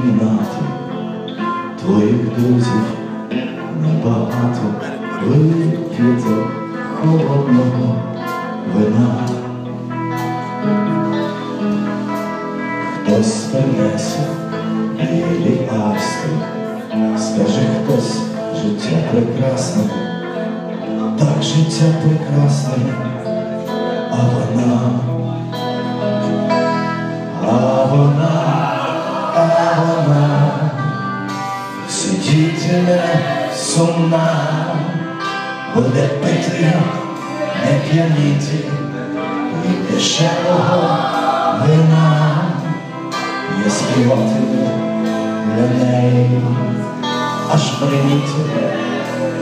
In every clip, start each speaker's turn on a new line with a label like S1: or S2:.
S1: кімнаті твоїх друзів небагато вип'єте холодного вина. Хтось принесе білі австрі, скаже хтось життя прекрасне, так життя прекрасне,
S2: vanity shallow Jest piłoty dla niej Aż brynity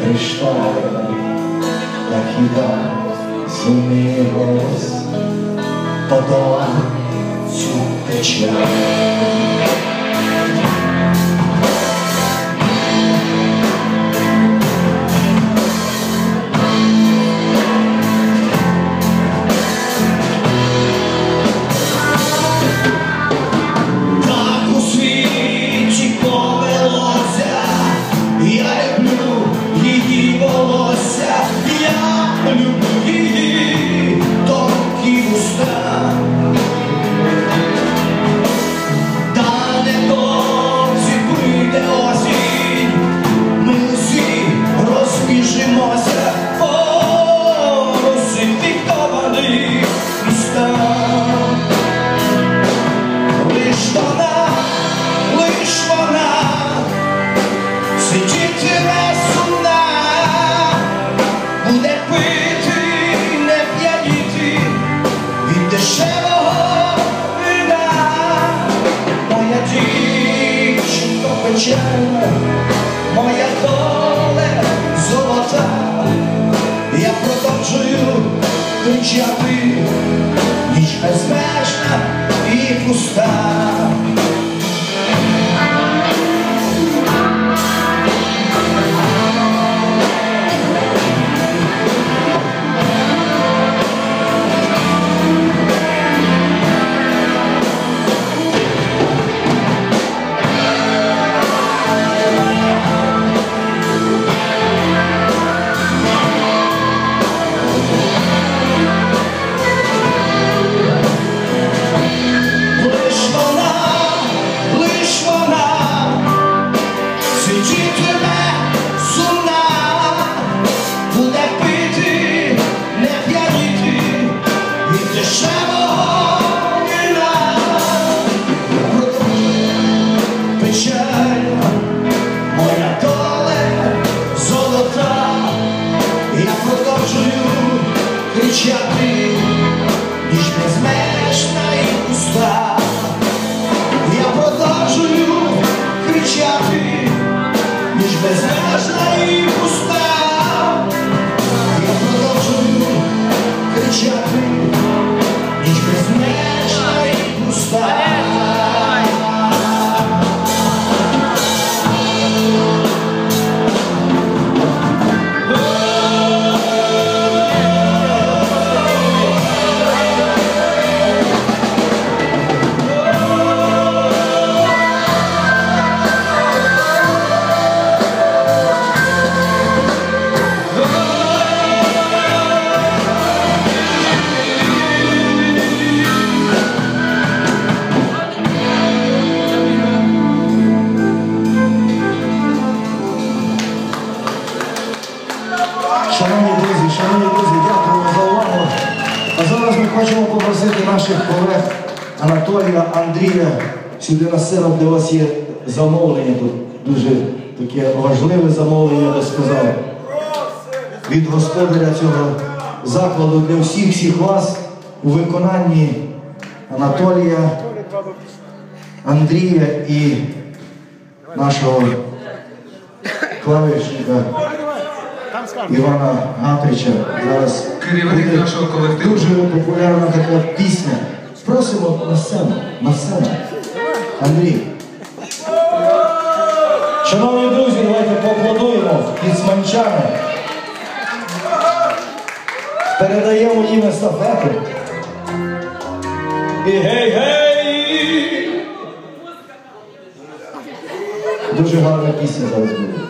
S2: kryształowe Jak chyba zumieroz Podoła cud ніч безмежна і пуста.
S3: Шановні друзі, шановні друзі, дякую за увагу. А зараз ми хочемо попросити наших колег Анатолія, Андрія сюди на сцену, де у вас є замовлення тут дуже таке важливе замовлення, я би сказав, від господаря цього закладу для всіх всіх вас у виконанні Анатолія, Андрія і нашого клавішника. Івана Гатрича. Зараз
S4: Керівник нашого колективу.
S3: Дуже популярна така пісня. Просимо на сцену, на сцену. Андрій. Шановні друзі, давайте поаплодуємо піцманчани. Передаємо їм естафету. І гей, гей!
S2: Дуже гарна пісня зараз буде.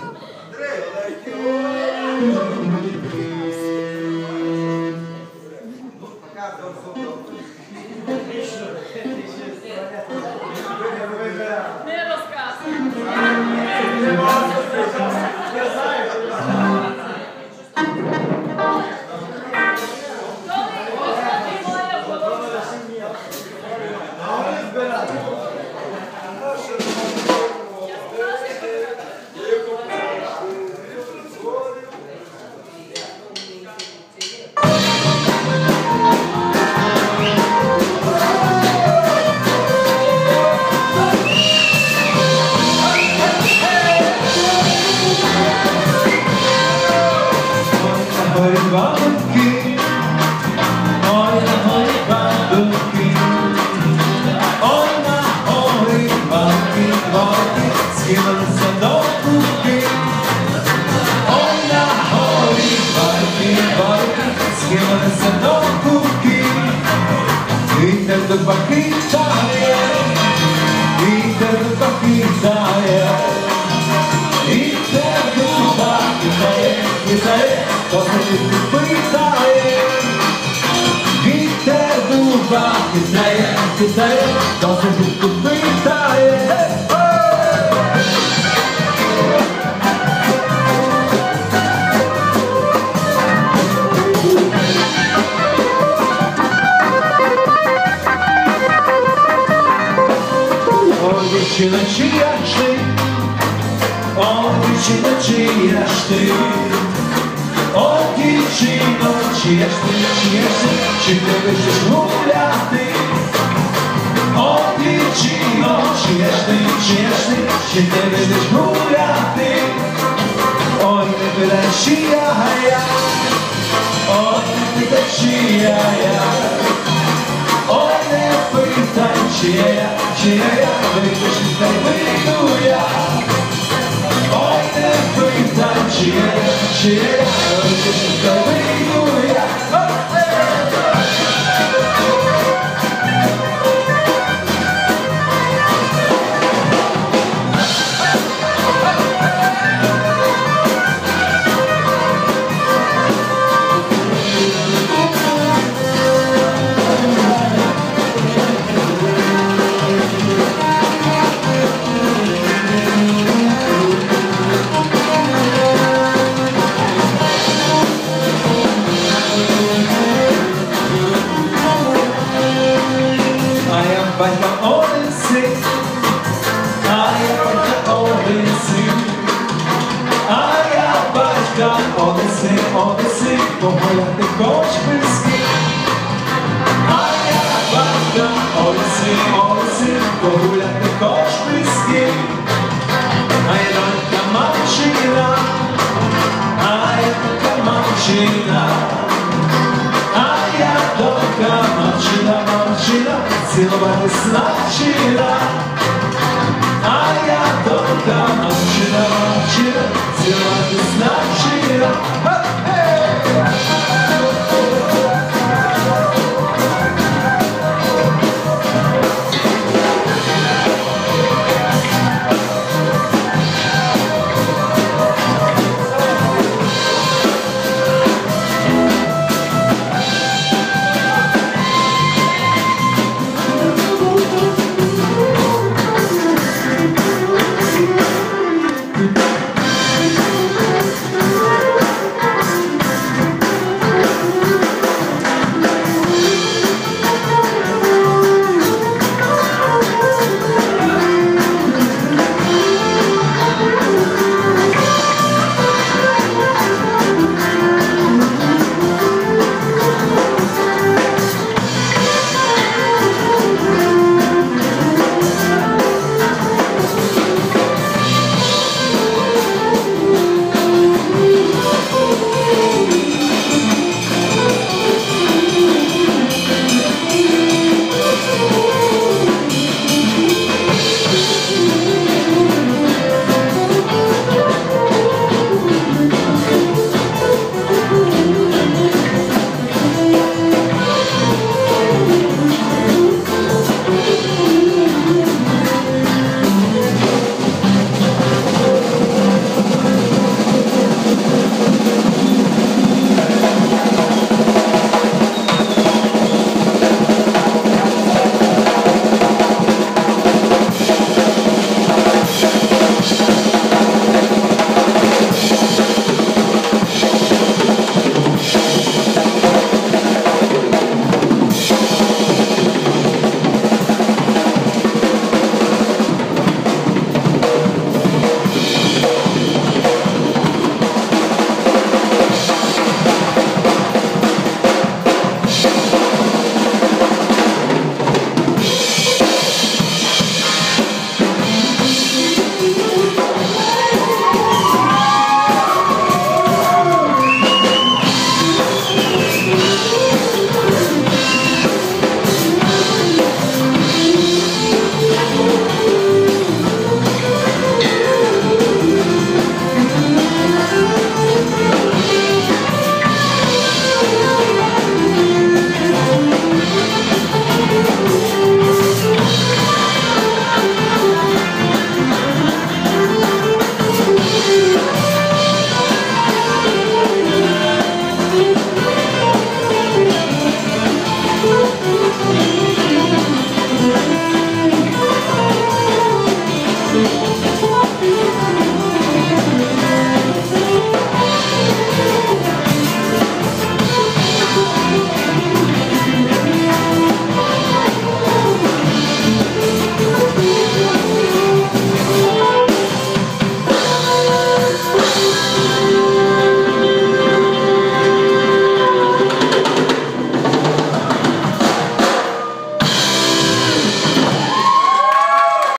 S3: Quiero se no cookie Inter de E Inter de paquita é. de paquita Isso aí, é. E ter do de é, Isso aí, você de paquita чия ж ти, чия ж ти, чи ти вийдеш гуляти? О, дівчино, чия ж ти, чия ж ти, чи ти вийдеш гуляти? Ой, не питай, чия я, ой, не питай, чия я, ой, не 在解解呀，这就是在喂毒呀！爱的最在解解呀，这就是在喂毒。Погуляти хоч писки. А я донька мамчина, а я донька мамчина. А я донька мовчила, мовчила, цілувати значила. А я донька мовчила, мовчила, цілувати! Е!